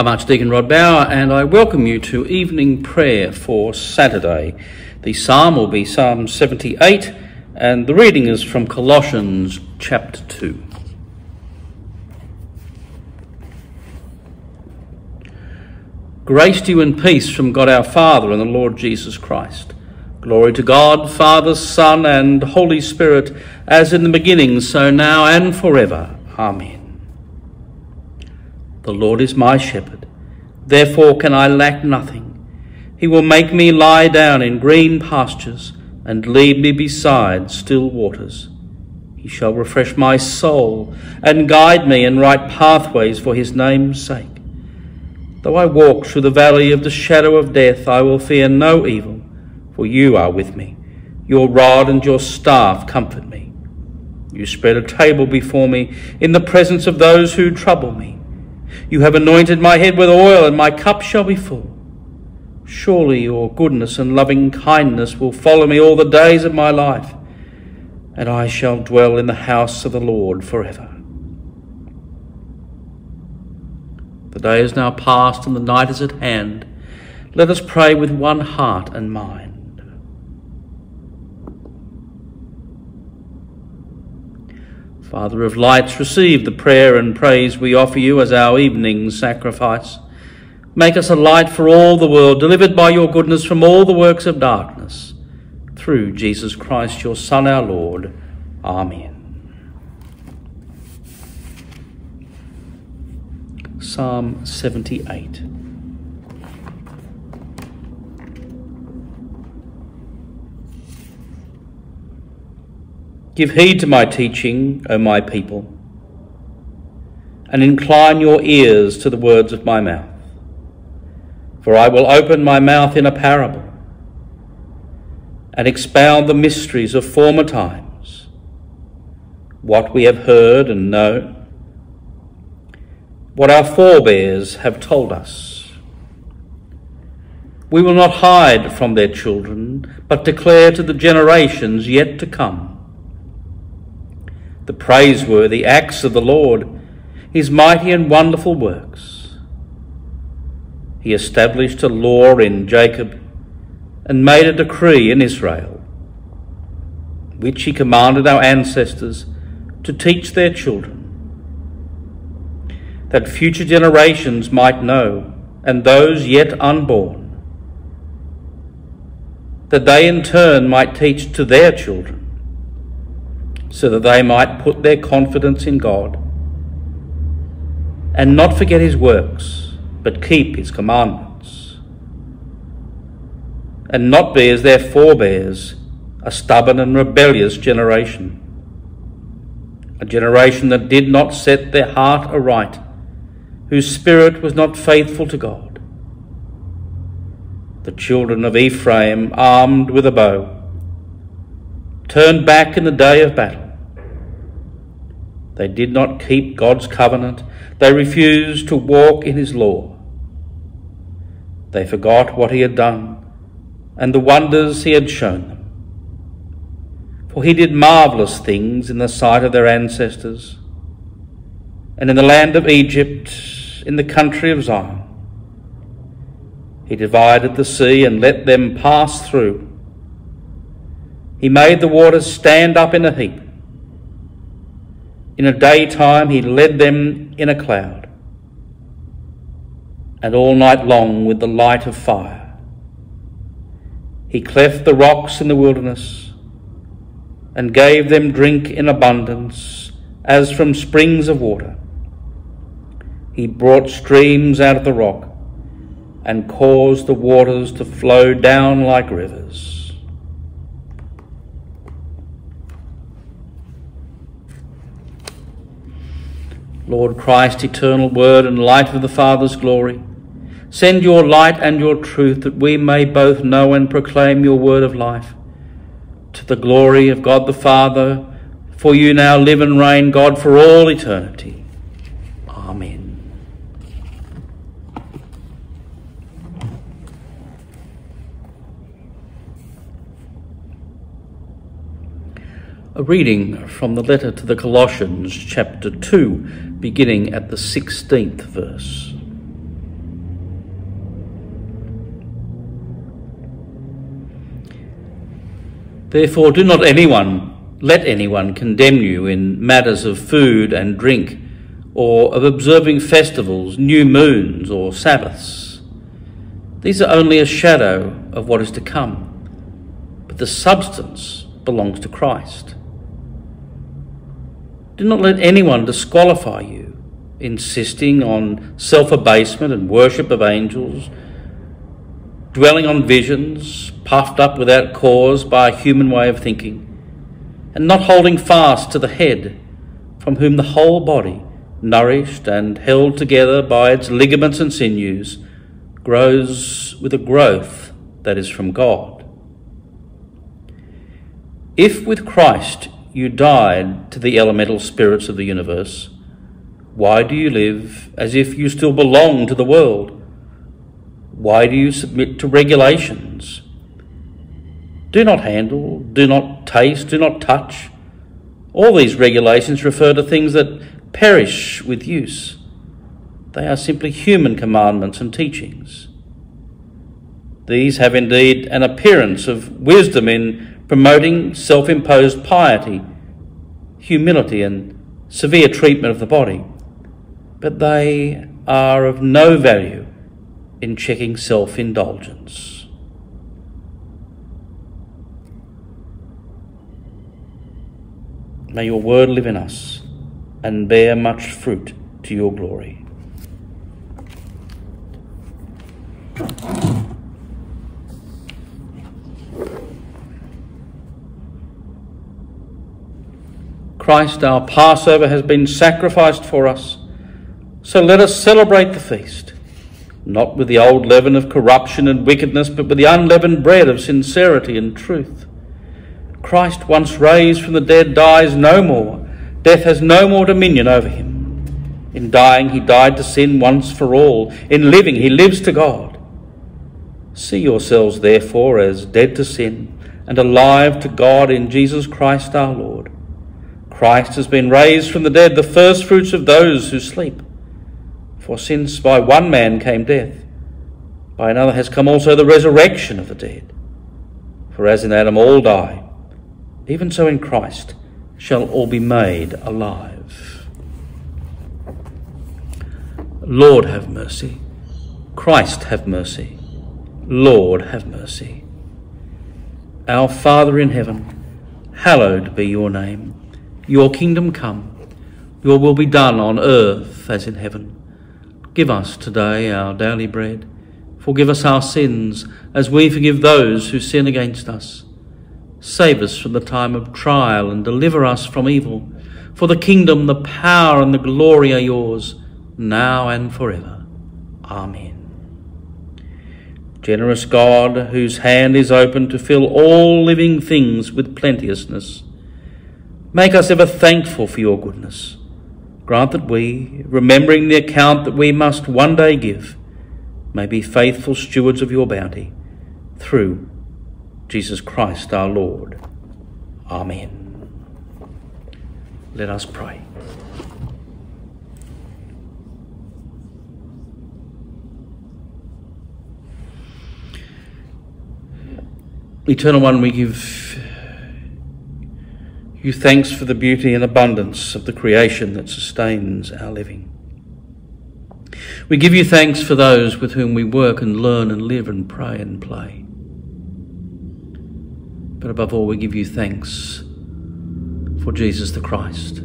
I'm Archdeacon Rod Bower, and I welcome you to evening prayer for Saturday. The psalm will be Psalm 78, and the reading is from Colossians chapter 2. Grace to you and peace from God our Father and the Lord Jesus Christ. Glory to God, Father, Son, and Holy Spirit, as in the beginning, so now and forever. Amen. The Lord is my shepherd, therefore can I lack nothing. He will make me lie down in green pastures and lead me beside still waters. He shall refresh my soul and guide me in right pathways for his name's sake. Though I walk through the valley of the shadow of death, I will fear no evil, for you are with me. Your rod and your staff comfort me. You spread a table before me in the presence of those who trouble me. You have anointed my head with oil, and my cup shall be full. Surely your goodness and loving kindness will follow me all the days of my life, and I shall dwell in the house of the Lord forever. The day is now past, and the night is at hand. Let us pray with one heart and mind. Father of lights, receive the prayer and praise we offer you as our evening sacrifice. Make us a light for all the world, delivered by your goodness from all the works of darkness. Through Jesus Christ, your Son, our Lord. Amen. Psalm 78. Give heed to my teaching, O my people, and incline your ears to the words of my mouth. For I will open my mouth in a parable and expound the mysteries of former times, what we have heard and known, what our forebears have told us. We will not hide from their children, but declare to the generations yet to come the praiseworthy acts of the Lord, his mighty and wonderful works. He established a law in Jacob and made a decree in Israel, which he commanded our ancestors to teach their children, that future generations might know, and those yet unborn, that they in turn might teach to their children so that they might put their confidence in God and not forget his works, but keep his commandments, and not be as their forebears, a stubborn and rebellious generation, a generation that did not set their heart aright, whose spirit was not faithful to God. The children of Ephraim, armed with a bow, turned back in the day of battle. They did not keep God's covenant. They refused to walk in his law. They forgot what he had done and the wonders he had shown them. For he did marvellous things in the sight of their ancestors, and in the land of Egypt, in the country of Zoan. He divided the sea and let them pass through he made the waters stand up in a heap. In a daytime he led them in a cloud, and all night long with the light of fire. He cleft the rocks in the wilderness, and gave them drink in abundance, as from springs of water. He brought streams out of the rock, and caused the waters to flow down like rivers. Lord Christ, eternal Word and light of the Father's glory, send your light and your truth that we may both know and proclaim your word of life. To the glory of God the Father, for you now live and reign, God, for all eternity. A reading from the letter to the Colossians, chapter 2, beginning at the 16th verse. Therefore, do not anyone let anyone condemn you in matters of food and drink, or of observing festivals, new moons, or Sabbaths. These are only a shadow of what is to come, but the substance belongs to Christ. Do not let anyone disqualify you, insisting on self abasement and worship of angels, dwelling on visions, puffed up without cause by a human way of thinking, and not holding fast to the head, from whom the whole body, nourished and held together by its ligaments and sinews, grows with a growth that is from God. If with Christ you died to the elemental spirits of the universe, why do you live as if you still belong to the world? Why do you submit to regulations? Do not handle, do not taste, do not touch. All these regulations refer to things that perish with use. They are simply human commandments and teachings. These have indeed an appearance of wisdom in promoting self imposed piety, humility, and severe treatment of the body, but they are of no value in checking self indulgence. May your word live in us and bear much fruit to your glory. Christ, our Passover, has been sacrificed for us. So let us celebrate the feast, not with the old leaven of corruption and wickedness, but with the unleavened bread of sincerity and truth. Christ, once raised from the dead, dies no more. Death has no more dominion over him. In dying, he died to sin once for all. In living, he lives to God. See yourselves, therefore, as dead to sin and alive to God in Jesus Christ our Lord. Christ has been raised from the dead, the first fruits of those who sleep. For since by one man came death, by another has come also the resurrection of the dead. For as in Adam all die, even so in Christ shall all be made alive. Lord, have mercy. Christ, have mercy. Lord, have mercy. Our Father in heaven, hallowed be your name. Your kingdom come, your will be done on earth as in heaven. Give us today our daily bread. Forgive us our sins as we forgive those who sin against us. Save us from the time of trial and deliver us from evil. For the kingdom, the power, and the glory are yours, now and forever. Amen. Generous God, whose hand is open to fill all living things with plenteousness, Make us ever thankful for your goodness. Grant that we, remembering the account that we must one day give, may be faithful stewards of your bounty. Through Jesus Christ our Lord. Amen. Let us pray. Eternal One, we give you thanks for the beauty and abundance of the creation that sustains our living. We give you thanks for those with whom we work and learn and live and pray and play. But above all, we give you thanks for Jesus the Christ,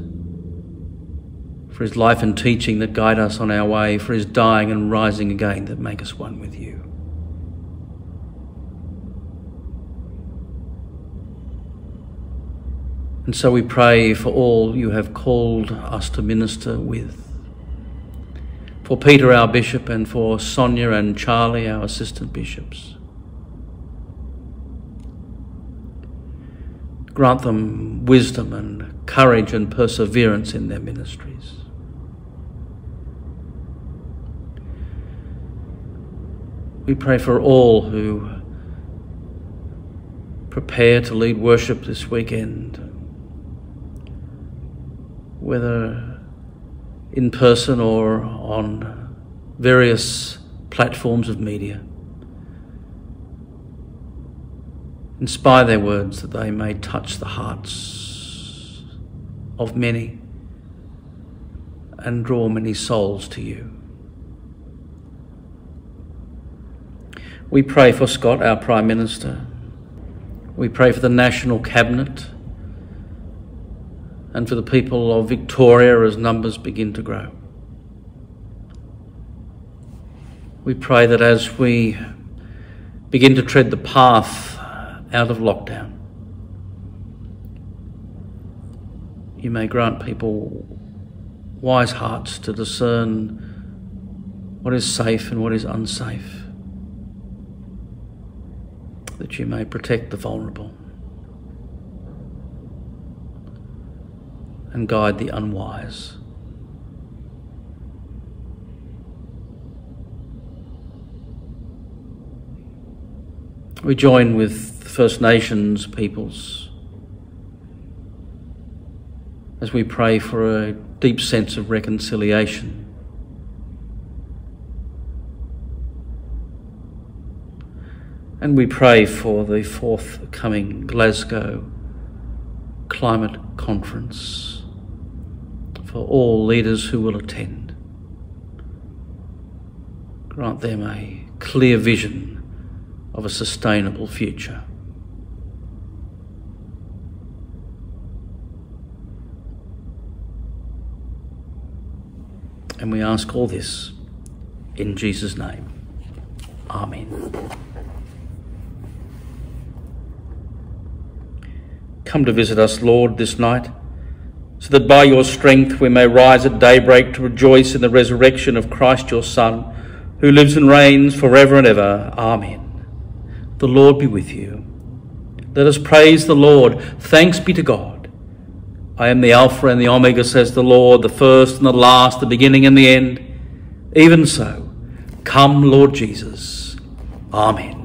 for his life and teaching that guide us on our way, for his dying and rising again that make us one with you. And so we pray for all you have called us to minister with. For Peter, our bishop, and for Sonia and Charlie, our assistant bishops. Grant them wisdom and courage and perseverance in their ministries. We pray for all who prepare to lead worship this weekend whether in person or on various platforms of media. Inspire their words that they may touch the hearts of many and draw many souls to you. We pray for Scott, our Prime Minister. We pray for the National Cabinet and for the people of Victoria as numbers begin to grow. We pray that as we begin to tread the path out of lockdown, you may grant people wise hearts to discern what is safe and what is unsafe, that you may protect the vulnerable and guide the unwise. We join with First Nations peoples as we pray for a deep sense of reconciliation. And we pray for the forthcoming Glasgow Climate Conference, for all leaders who will attend. Grant them a clear vision of a sustainable future. And we ask all this in Jesus' name. Amen. Come to visit us, Lord, this night, so that by your strength we may rise at daybreak to rejoice in the resurrection of Christ your Son, who lives and reigns for ever and ever. Amen. The Lord be with you. Let us praise the Lord. Thanks be to God. I am the Alpha and the Omega, says the Lord, the first and the last, the beginning and the end. Even so, come, Lord Jesus. Amen.